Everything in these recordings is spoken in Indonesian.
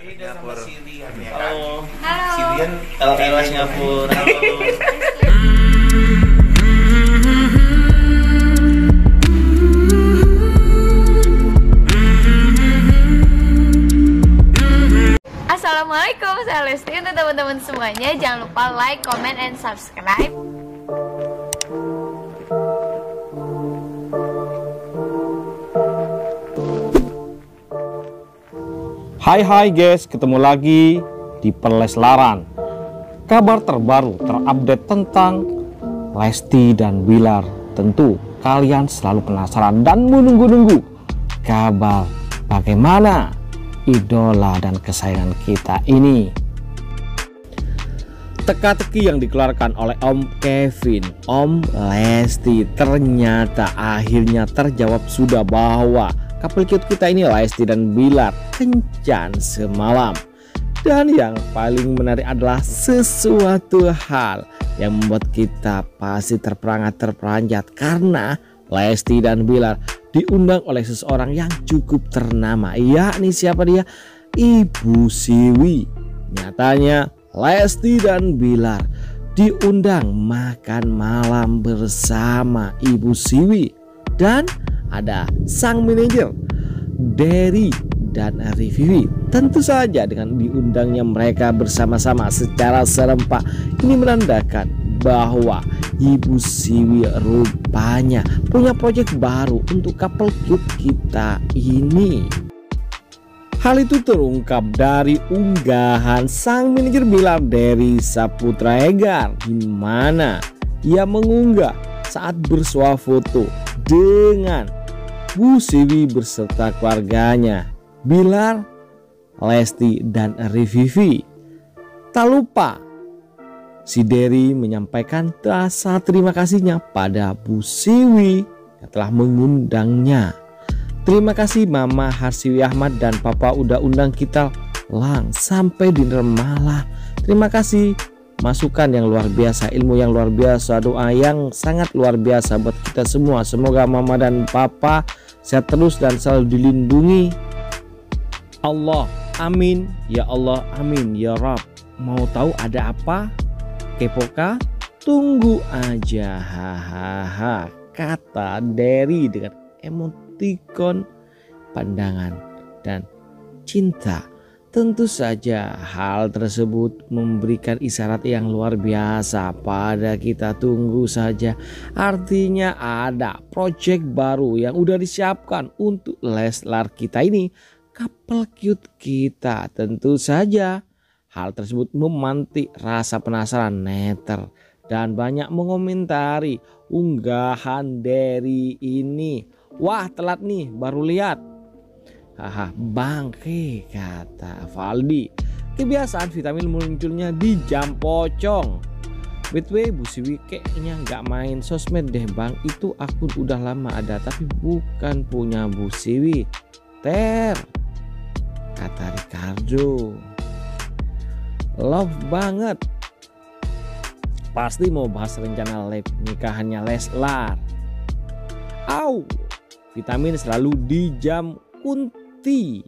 Sirian ya kan? Halo. Halo. Sirian LKL Singapura. Halo. Assalamualaikum, saya Lesti untuk teman-teman semuanya. Jangan lupa like, comment, and subscribe. Hai hai guys, ketemu lagi di Perleslaran. Kabar terbaru terupdate tentang Lesti dan Bilar. Tentu kalian selalu penasaran dan menunggu-nunggu kabar bagaimana idola dan kesayangan kita ini. Teka-teki yang dikeluarkan oleh Om Kevin, Om Lesti ternyata akhirnya terjawab sudah bahwa couple cute kita ini Lesti dan Bilar kencan semalam. Dan yang paling menarik adalah sesuatu hal yang membuat kita pasti terperangat terperanjat karena Lesti dan Bilar diundang oleh seseorang yang cukup ternama yakni siapa dia? Ibu Siwi. Nyatanya Lesti dan Bilar diundang makan malam bersama Ibu Siwi dan ada sang manajer Derry dan Rivivi. Tentu saja dengan diundangnya mereka bersama-sama secara serempak ini menandakan bahwa Ibu Siwi rupanya punya proyek baru untuk couple cute kita ini. Hal itu terungkap dari unggahan sang manajer Bilar dari Saputra Egar di mana ia mengunggah saat bersuah foto dengan Bu Siwi beserta keluarganya Bilar, Lesti dan Rivivi. Tak lupa si Derry menyampaikan rasa terima kasihnya pada Bu Siwi yang telah mengundangnya. Terima kasih Mama Harsiwi Ahmad dan Papa udah undang kita lang sampai dinner malah. Terima kasih masukan yang luar biasa, ilmu yang luar biasa, doa yang sangat luar biasa buat kita semua. Semoga Mama dan Papa sehat terus dan selalu dilindungi. Allah, amin. Ya Allah, amin. Ya Rab. Mau tahu ada apa? Kepoka? Tunggu aja. Hahaha. Kata Derry dengan emotikon pandangan dan cinta. Tentu saja hal tersebut memberikan isyarat yang luar biasa pada kita tunggu saja. Artinya ada project baru yang udah disiapkan untuk Leslar kita ini. Couple cute kita tentu saja. Hal tersebut memantik rasa penasaran netter dan banyak mengomentari unggahan dari ini. Wah telat nih baru lihat Haha, bangke kata Valdi. Kebiasaan vitamin munculnya di jam pocong. Btw Bu Siwi kayaknya nggak main sosmed deh bang. Itu akun udah lama ada tapi bukan punya Bu Siwi. Ter, kata Ricardo. Love banget. Pasti mau bahas rencana lab nikahannya Leslar. Au, vitamin selalu di jam kunti.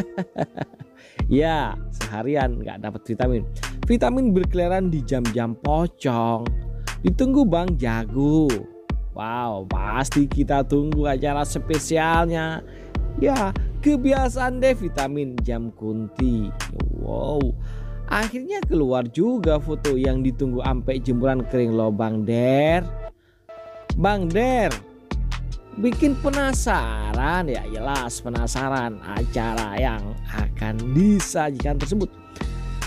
ya, seharian nggak dapat vitamin. Vitamin berkeliaran di jam-jam pocong. Ditunggu Bang Jago. Wow, pasti kita tunggu acara spesialnya. Ya, kebiasaan deh vitamin jam kunti. Wow. Akhirnya keluar juga foto yang ditunggu sampai jemuran kering loh Bang Der. Bang Der, bikin penasaran ya jelas penasaran acara yang akan disajikan tersebut.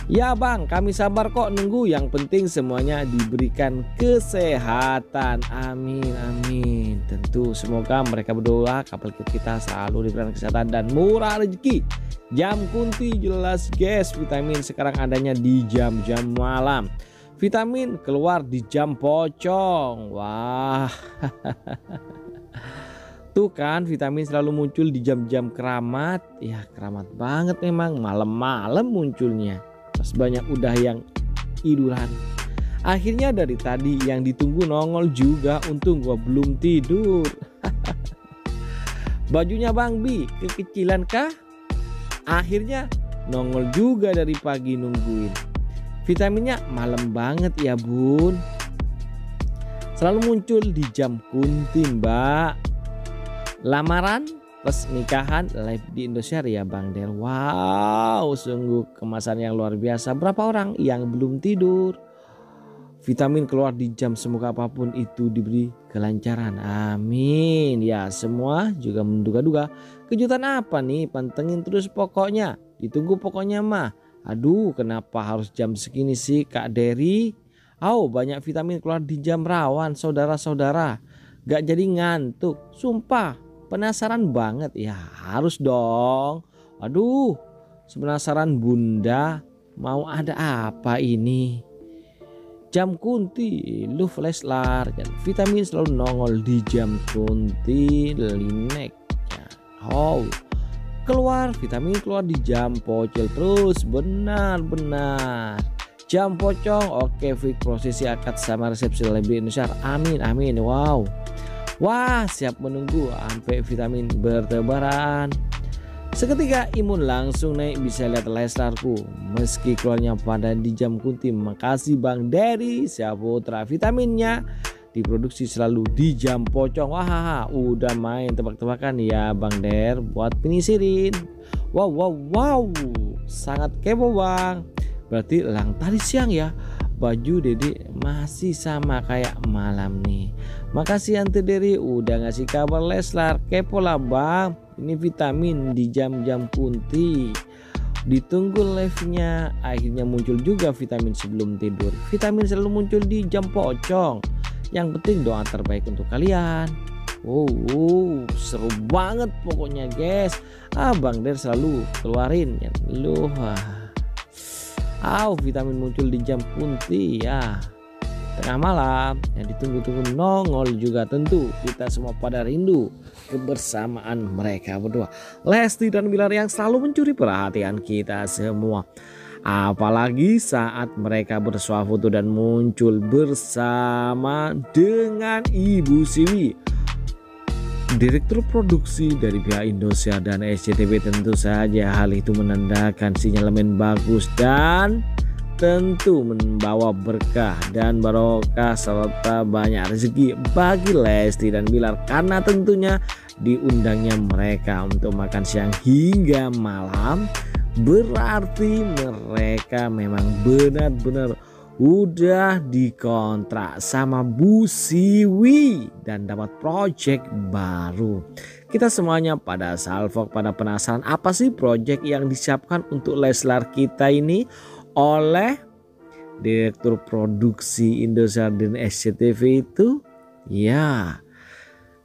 Ya bang kami sabar kok nunggu. Yang penting semuanya diberikan kesehatan. Amin amin. Tentu semoga mereka berdua couple kita selalu diberikan kesehatan dan murah rezeki. Jam kunti jelas guys vitamin sekarang adanya di jam-jam malam. Vitamin keluar di jam pocong. Wah Tuh kan vitamin selalu muncul di jam-jam keramat. Ya keramat banget memang malam-malam munculnya. Pas banyak udah yang tiduran. Akhirnya dari tadi yang ditunggu nongol juga untung gua belum tidur. Bajunya Bang Bi kekecilan kah? Akhirnya nongol juga dari pagi nungguin. Vitaminnya malam banget ya bun. Selalu muncul di jam kunti mbak. Lamaran plus nikahan live di Indosiar ya Bang Der. Wow sungguh kemasan yang luar biasa. Berapa orang yang belum tidur? Vitamin keluar di jam semoga apa pun itu diberi kelancaran. Amin. Ya semua juga menduga-duga kejutan apa nih? Pantengin terus pokoknya. Ditunggu pokoknya mah. Aduh kenapa harus jam segini sih Kak Derry? Oh banyak vitamin keluar di jam rawan saudara-saudara. Gak jadi ngantuk. Sumpah penasaran banget. Ya harus dong. Aduh penasaran bunda mau ada apa ini? jam kunti lu flashlar kan vitamin selalu nongol di jam kunti linek ya. oh keluar vitamin keluar di jam pocel terus benar-benar jam pocong oke fit prosesi akad sama resepsi lebih Indonesia amin amin wow wah siap menunggu sampai vitamin bertebaran Seketika imun langsung naik bisa lihat Lestarku meski keluarnya pada di jam kunti. Makasih Bang Derry Siaputra vitaminnya diproduksi selalu di jam pocong. Wah, udah main tebak-tebakan ya Bang Der buat penisirin. Wow, wow, wow, sangat kepo Bang. Berarti lang tadi siang ya baju Dedi masih sama kayak malam nih. Makasih Ante Derry udah ngasih kabar Leslar. Kepo lah Bang. Ini vitamin di jam-jam kunti. Ditunggu live-nya. Akhirnya muncul juga vitamin sebelum tidur. Vitamin selalu muncul di jam pocong. Yang penting doa terbaik untuk kalian. Wow, seru banget pokoknya guys. Abang Der selalu keluarin. Ya Oh, vitamin muncul di jam kunti ya. Tengah malam yang ditunggu-tunggu nongol juga tentu. Kita semua pada rindu kebersamaan mereka berdua. Lesti dan Bilar yang selalu mencuri perhatian kita semua. Apalagi saat mereka bersuah foto dan muncul bersama dengan Ibu Siwi Direktur produksi dari pihak Indosiar dan SCTV tentu saja hal itu menandakan sinyalemen bagus dan tentu membawa berkah dan barokah serta banyak rezeki bagi Lesti dan Bilar karena tentunya diundangnya mereka untuk makan siang hingga malam. Berarti mereka memang benar-benar udah dikontrak sama Bu Siwi dan dapat project baru. Kita semuanya pada salvok pada penasaran apa sih project yang disiapkan untuk Leslar kita ini oleh Direktur Produksi Indosiar dan SCTV itu ya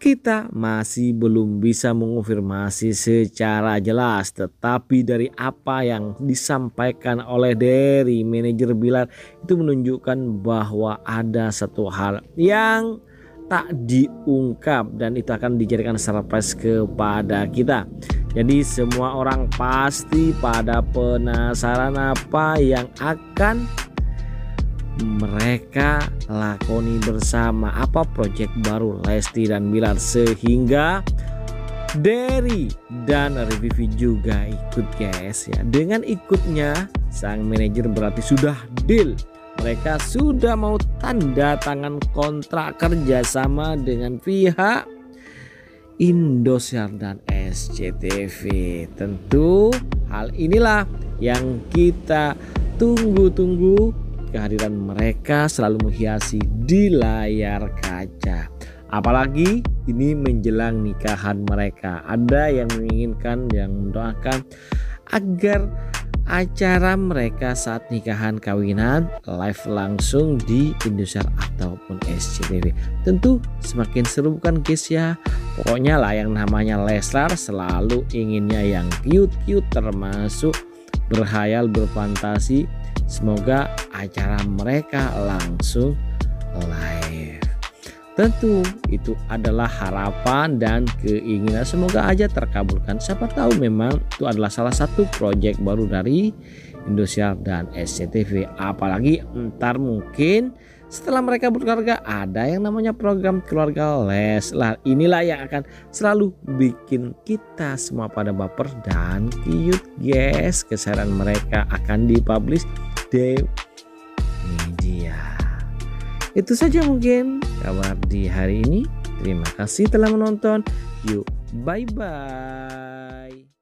kita masih belum bisa mengonfirmasi secara jelas tetapi dari apa yang disampaikan oleh dari manajer Bilar itu menunjukkan bahwa ada satu hal yang tak diungkap dan itu akan dijadikan surprise kepada kita. Jadi semua orang pasti pada penasaran apa yang akan mereka lakoni bersama apa proyek baru Lesti dan Bilar sehingga Derry dan Revivi juga ikut guys ya dengan ikutnya sang manajer berarti sudah deal mereka sudah mau tanda tangan kontrak kerjasama dengan pihak Indosiar dan SCTV. Tentu hal inilah yang kita tunggu-tunggu kehadiran mereka selalu menghiasi di layar kaca. Apalagi ini menjelang nikahan mereka. Ada yang menginginkan, yang mendoakan agar acara mereka saat nikahan kawinan live langsung di Indosiar ataupun SCTV tentu semakin seru bukan guys ya pokoknya lah yang namanya Leslar selalu inginnya yang cute-cute termasuk berhayal berfantasi semoga acara mereka langsung live Tentu itu adalah harapan dan keinginan semoga aja terkabulkan. Siapa tahu memang itu adalah salah satu proyek baru dari Indosiar dan SCTV. Apalagi entar mungkin setelah mereka berkeluarga ada yang namanya program keluarga Leslar. Inilah yang akan selalu bikin kita semua pada baper dan cute guys. Kesaran mereka akan dipublish di media. Itu saja mungkin kabar di hari ini. Terima kasih telah menonton. Yuk, bye bye.